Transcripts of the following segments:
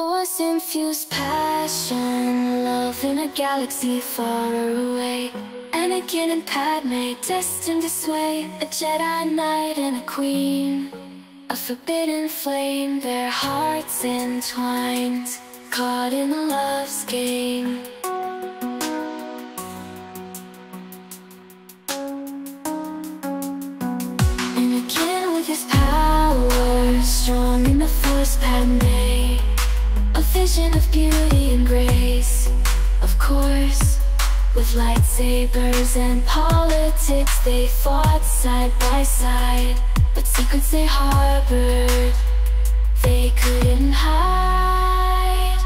Force-infused passion Love in a galaxy far away. Anakin and Padme destined to sway A Jedi Knight and a Queen A forbidden flame, their hearts entwined Caught in a love's game. Anakin with his power Strong in the Force, Padme with lightsabers and politics They fought side by side. But secrets they harbored They couldn't hide.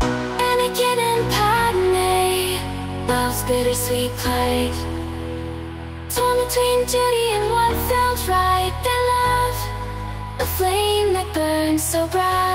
Anakin and Padme Love's bittersweet plight. Torn between duty and what felt right. Their love A flame that burned so bright